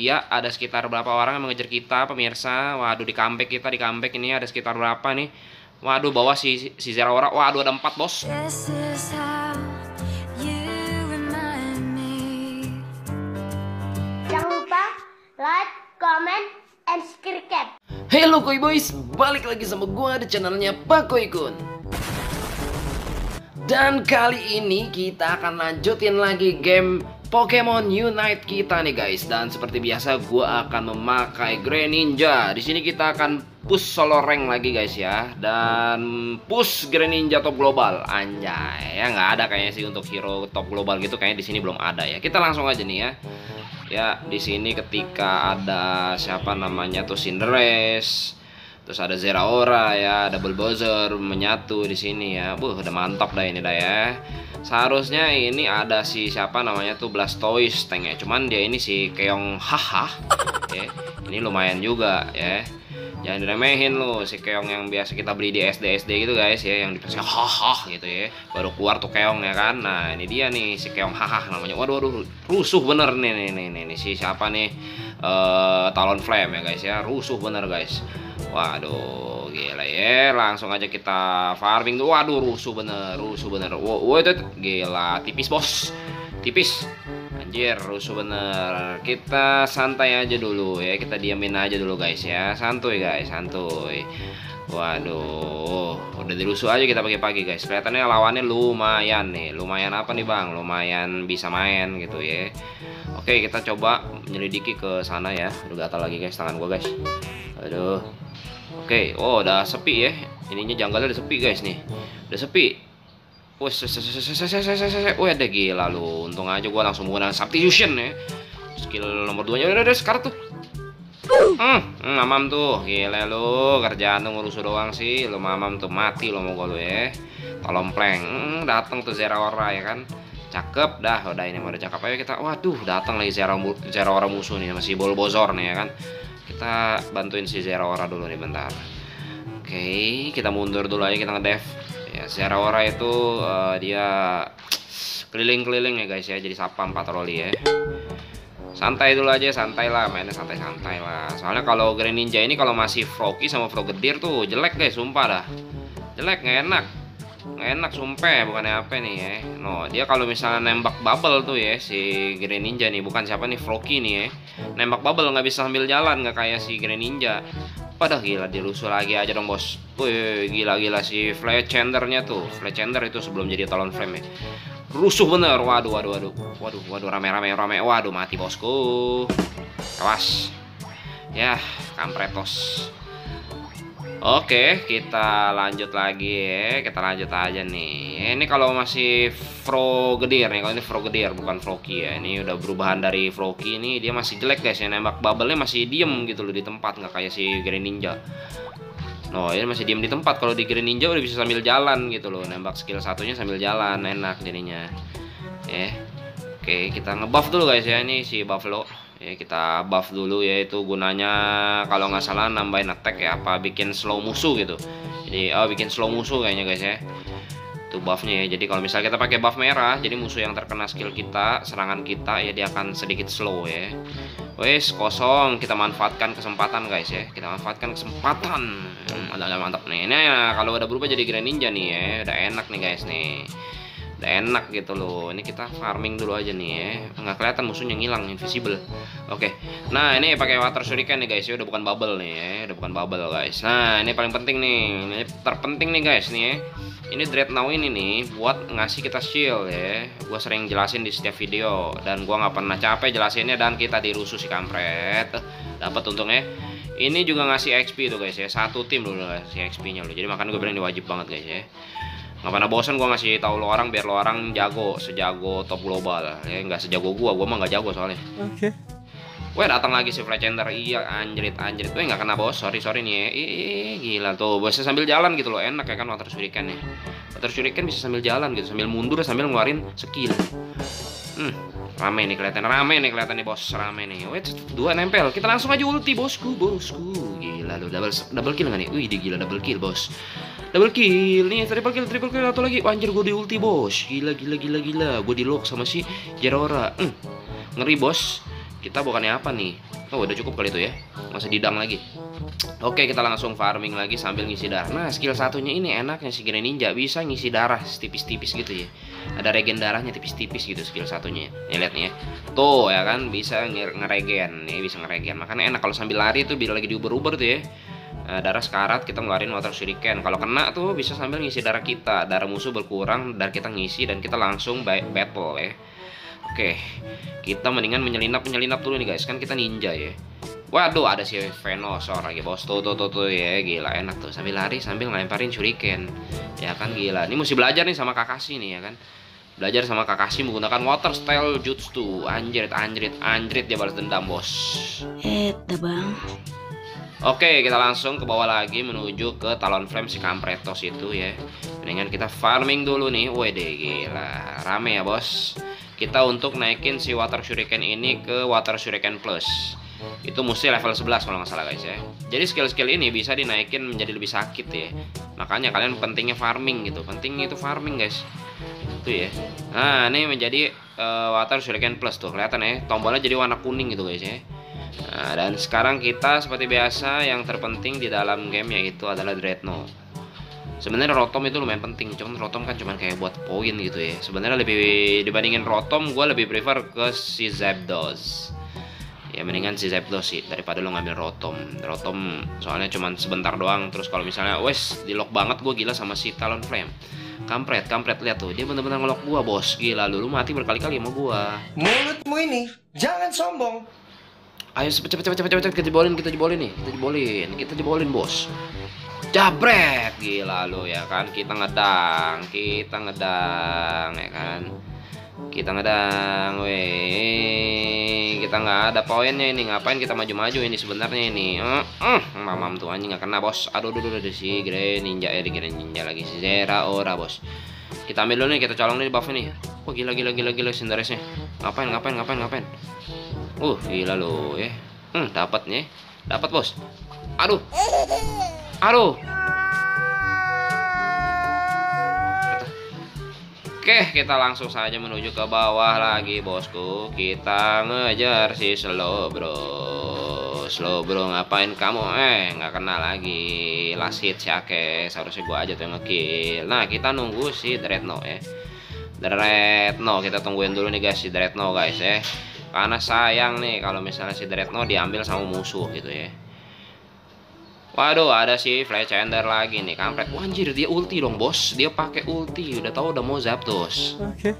Iya, ada sekitar berapa orang yang mengejar kita, pemirsa. Waduh, di comeback kita, di comeback ini ada sekitar berapa nih? Waduh, bawah si si Zera Ora. Waduh, ada empat bos. Jangan lupa like, comment, and subscribe. Hello Koi Boys, balik lagi sama gua di channelnya Pak Koi Kun. Dan kali ini kita akan lanjutin lagi game Pokemon Unite kita nih guys. Dan seperti biasa gua akan memakai Greninja. Di sini kita akan push solo rank lagi guys ya. Dan push Greninja top global. Anjay, ya nggak ada kayaknya sih untuk hero top global gitu kayaknya di sini belum ada ya. Kita langsung aja nih ya. Ya, di sini ketika ada siapa namanya tuh Cinderace, terus ada Zeraora ya, double buzzer menyatu di sini ya. Buh, udah mantap dah ini dah ya. Seharusnya ini ada si siapa namanya tuh Blastoise tank ya. Cuman dia ini si Keong Haha. Ya. Ini lumayan juga ya. Jangan diremehin lu si keong yang biasa kita beli di SD SD gitu guys ya yang dikasih haha gitu ya. Baru keluar tuh keong ya kan? Nah ini dia nih si keong haha namanya. Waduh waduh rusuh bener nih nih nih nih, nih. si siapa nih? Eh talon flame ya guys ya. Rusuh bener guys. Waduh gila ya. Langsung aja kita farming tuh. Waduh rusuh bener rusuh bener. Wow, itu gila tipis bos. Tipis Anjir, rusuh bener. Kita santai aja dulu ya. Kita diamin aja dulu guys ya. Santuy guys, santuy. Waduh, udah dirusuh aja kita pagi-pagi guys. Kelihatannya lawannya lumayan nih. Lumayan apa nih bang? Lumayan bisa main gitu ya. Oke, kita coba menyelidiki ke sana ya. Udah gatal lagi guys tangan gua guys. Aduh. Oke, oh udah sepi ya. Ininya janggalnya udah sepi guys nih. Udah sepi. Wah ada gila lu. Untung aja gua langsung menggunakan substitution ya. Skill nomor 2 nya udah udah sekarang tuh. Hmm, hmm, mamam tuh. Gila lu, kerjaan tuh ngurus doang sih. Lu mamam tuh mati lo mau gua lu ya. Tolong pleng. Hmm, datang tuh Zeraora ya kan. Cakep dah, udah ini udah cakep ayo kita. Waduh, datang lagi Zera Zeraora musuh nih masih Bulbasaur nih ya kan. Kita bantuin si Zeraora dulu nih bentar. Oke, kita mundur dulu aja kita ngedev ya Zeraora itu uh, dia keliling-keliling ya guys ya jadi sapam patroli ya. Santai dulu aja santai lah mainnya santai-santai lah. Soalnya kalau Greninja ini kalau masih Froakie sama Frogadier tuh jelek guys sumpah dah. Jelek nggak enak. Nggak enak sumpah bukannya apa nih ya. No dia kalau misalnya nembak bubble tuh ya si Greninja nih bukan siapa nih Froakie nih ya. Nembak bubble nggak bisa sambil jalan nggak kayak si Greninja Padahal gila dirusuh lagi aja dong bos. Wih gila-gila si Fletchendernya tuh. Fletchender itu sebelum jadi talon flame ya. Rusuh bener. Waduh waduh waduh. Waduh waduh rame-rame rame Waduh mati bosku. Awas. Ya kampretos Oke, kita lanjut lagi ya. Kita lanjut aja nih. Ini kalau masih Frogadier nih, kalau ini Frogadier bukan Froakie ya. Ini udah berubahan dari Froakie ini dia masih jelek guys ya. Nembak bubble-nya masih diem gitu loh di tempat nggak kayak si Greninja. No, ini masih diem di tempat. Kalau di Greninja udah bisa sambil jalan gitu loh. Nembak skill satunya sambil jalan, enak jadinya. Eh. Oke, kita ngebuff dulu guys ya ini si Buffalo ya kita buff dulu yaitu gunanya kalau nggak salah nambahin attack ya apa bikin slow musuh gitu. Jadi oh bikin slow musuh kayaknya guys ya. Itu buffnya ya. Jadi kalau misalnya kita pakai buff merah jadi musuh yang terkena skill kita serangan kita ya dia akan sedikit slow ya. Wes kosong. Kita manfaatkan kesempatan guys ya. Kita manfaatkan kesempatan. Hmm, ada mantap nih. Ini ya, kalau udah berubah jadi Greninja nih ya. Udah enak nih guys nih enak gitu loh. Ini kita farming dulu aja nih ya. Nggak kelihatan musuhnya ngilang invisible. Oke. Nah ini pakai water shuriken nih guys. Ya udah bukan bubble nih ya. Udah bukan bubble guys. Nah ini paling penting nih. Ini terpenting nih guys nih ya. Ini Dreadnought ini nih buat ngasih kita shield ya. Gua sering jelasin di setiap video. Dan gua nggak pernah capek jelasinnya. Dan kita dirusuh si kampret. Dapat untungnya. Ini juga ngasih XP tuh guys ya. Satu tim dulu ngasih XP nya loh. Jadi makanya gue ini wajib banget guys ya nggak pernah bosan gue ngasih tahu lo orang biar lo orang jago sejago top global. Ya nggak sejago gue gue mah nggak jago soalnya. Oke. Okay. Weh datang lagi si Fletchender iya anjrit anjrit. Gue nggak kena bos. Sorry sorry nih ya. Ih, gila tuh. Bosnya sambil jalan gitu loh. Enak ya kan water shuriken ya water shuriken bisa sambil jalan gitu sambil mundur sambil ngeluarin skill. Hmm rame nih kelihatan. Rame nih kelihatan nih bos. Rame nih. Wait dua nempel. Kita langsung aja ulti bosku bosku double double kill nggak nih? Wih gila double kill bos. Double kill nih triple kill triple kill atau lagi. Anjir gue di ulti bos. Gila gila gila gila. Gue di lock sama si Jerora hmm, ngeri bos. Kita bukannya apa nih? Oh udah cukup kali itu ya. Masih didang lagi. Oke kita langsung farming lagi sambil ngisi darah. Nah skill satunya ini enaknya si Green Ninja. Bisa ngisi darah tipis-tipis gitu ya ada regen darahnya tipis-tipis gitu skill satunya. Nih lihat nih ya. Tuh ya kan bisa nge- ngeregen. Nih bisa ngeregen. Makanya enak kalau sambil lari tuh bila lagi diuber-uber tuh ya. Nah, darah sekarat kita ngeluarin water shuriken. Kalau kena tuh bisa sambil ngisi darah kita. Darah musuh berkurang darah kita ngisi dan kita langsung ba- battle ya. Oke kita mendingan menyelinap menyelinap dulu nih guys. Kan kita ninja ya waduh ada si Venosor lagi bos. Tuh tuh tuh tuh ya gila enak tuh. Sambil lari sambil ngelemparin shuriken. Ya kan gila. Ini mesti belajar nih sama Kakashi nih ya kan? Belajar sama Kakashi menggunakan water style jutsu. Anjrit anjrit anjrit dia balas dendam bos. Eta bang Oke, kita langsung ke bawah lagi menuju ke Talon Flame si Kampretos itu ya. Mendingan kita farming dulu nih. Wede gila, rame ya bos. Kita untuk naikin si Water Shuriken ini ke Water Shuriken Plus. Itu mesti level 11 kalau nggak salah guys ya. Jadi skill-skill ini bisa dinaikin menjadi lebih sakit ya. Makanya kalian pentingnya farming gitu. Pentingnya itu farming guys. Itu ya. Nah, ini menjadi eh, Water Shuriken Plus tuh. Kelihatan ya, tombolnya jadi warna kuning gitu guys ya. Nah, dan sekarang kita seperti biasa yang terpenting di dalam game yaitu adalah Dreadnought. Sebenarnya Rotom itu lumayan penting, cuman Rotom kan cuman kayak buat poin gitu ya. Sebenarnya lebih dibandingin Rotom, gue lebih prefer ke si Zapdos. Ya mendingan si Zapdos sih daripada lo ngambil Rotom. Rotom soalnya cuman sebentar doang. Terus kalau misalnya wes di lock banget gue gila sama si Talon Flame. Kampret, kampret lihat tuh, dia bener-bener ngelok gua bos, gila lu, lu mati berkali-kali sama gua. Mulutmu ini jangan sombong. Ayo cepet cepet cepet cepet cepet kita jebolin kita jebolin nih kita jebolin kita jebolin bos jabret gila lo ya kan kita ngedang kita ngedang ya kan kita ngedang weh kita nggak ada poinnya ini ngapain kita maju-maju ini sebenarnya ini uh, uh, mamam tuh anjing nggak kena bos aduh aduh aduh, si Grey Ninja eh Grey Ninja lagi si Zera ora bos kita ambil dulu nih kita colong nih buff ini oh gila gila gila gila Cinderesnya ngapain ngapain ngapain ngapain Uh, gila lo ya. Hmm, dapat nih. Dapat, Bos. Aduh. Aduh. Oke, kita langsung saja menuju ke bawah lagi, bosku. Kita ngejar si slow bro. Slow bro, ngapain kamu? Eh, nggak kena lagi. Lasit si Ake. Seharusnya gua aja tuh yang ngekill. Nah, kita nunggu si Dreadnought ya. Dreadnought, kita tungguin dulu nih guys si Dreadnought guys ya. Karena sayang nih kalau misalnya si Dreadnought diambil sama musuh gitu ya. Waduh, ada si Fletchender lagi nih, kampret. Wah, anjir, dia ulti dong, bos. Dia pakai ulti, udah tahu udah mau Zapdos. Oke.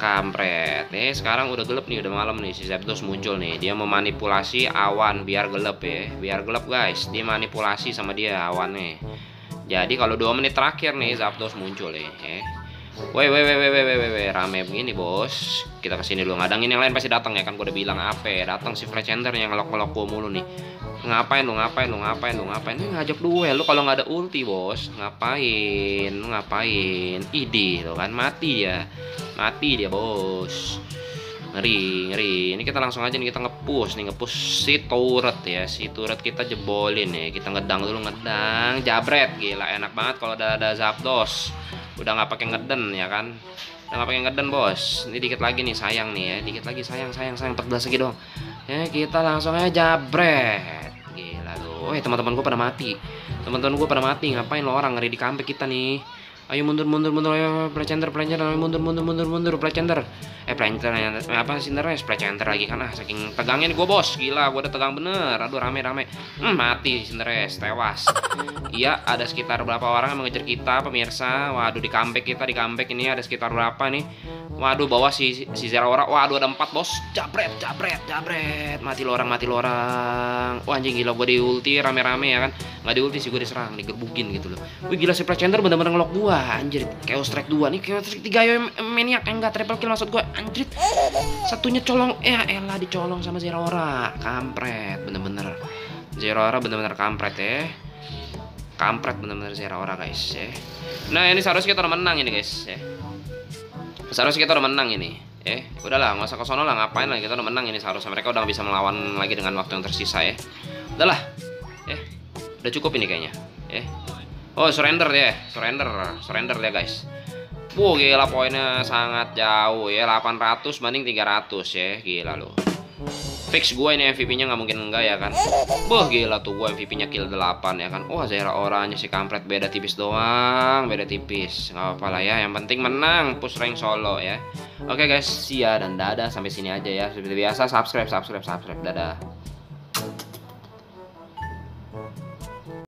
Kampret. Nih, sekarang udah gelap nih, udah malam nih si Zapdos muncul nih. Dia memanipulasi awan biar gelap ya. Biar gelap, guys. Dia manipulasi sama dia awannya. Jadi kalau dua menit terakhir nih Zapdos muncul nih, ya. Woi, woi, woi, woi, woi, woi, rame begini bos. Kita ke sini dulu ngadangin yang lain pasti datang ya kan. Gue udah bilang apa? Datang si Fletchender yang ngelok-ngelok gue mulu nih. Ngapain lu ngapain lu ngapain lu ngapain? Ini ngajak duel lu kalau nggak ada ulti bos. Ngapain? Lu ngapain? Ide lo kan mati dia. Mati dia bos. Ngeri, ngeri. Ini kita langsung aja nih kita ngepush nih ngepush si turret ya. Si turret kita jebolin ya. Kita ngedang dulu ngedang. Jabret gila enak banget kalau udah ada Zapdos udah nggak pakai ngeden ya kan? Udah nggak pakai ngeden bos. Ini dikit lagi nih sayang nih ya. Dikit lagi sayang sayang sayang. 14 lagi doang. Ya kita langsung aja jabret. Gila lu. Eh teman-teman gue pada mati. Teman-teman gue pada mati. Ngapain lo orang ngeri di comeback kita nih ayo mundur mundur mundur ayo plecender plecender ayo mundur mundur mundur mundur plecender eh plecender apa sih Cinderes plecender lagi kan ah saking tegangnya nih gue bos. Gila gue udah tegang bener. Aduh rame rame. Hmm, mati Cinderes tewas. Iya ada sekitar berapa orang yang mengejar kita pemirsa. Waduh di comeback kita di comeback ini ada sekitar berapa nih? Waduh bawah si si Zera orang waduh ada empat bos. Jabret jabret jabret. Mati lo orang mati lo orang. Wah anjing gila gue di ulti rame rame ya kan? Nggak di ulti sih gue diserang digerbukin gitu loh. Wih gila si Plecender bener-bener ngelok gua anjir Chaos Strike 2 nih Chaos Strike 3 yo maniak enggak triple kill maksud gua. Anjir satunya colong eh elah dicolong sama Zera ora kampret bener-bener. Zera ora bener-bener kampret ya. Kampret bener-bener Zera ora guys ya. Nah ini seharusnya kita udah menang ini guys ya. Seharusnya kita udah menang ini eh udahlah nggak usah ke sono lah ngapain lah kita udah menang ini seharusnya mereka udah bisa melawan lagi dengan waktu yang tersisa ya. Udahlah eh udah cukup ini kayaknya eh oh surrender ya surrender surrender ya guys Wuh gila poinnya sangat jauh ya 800 banding 300 ya gila loh Fix gue ini MVP-nya nggak mungkin enggak ya kan. Boh gila tuh gue MVP-nya kill 8 ya kan. Wah Zera orangnya si kampret beda tipis doang, beda tipis. Nggak apa-apa lah ya, yang penting menang push rank solo ya. Oke guys, see ya dan dadah sampai sini aja ya. Seperti biasa subscribe subscribe subscribe. Dadah.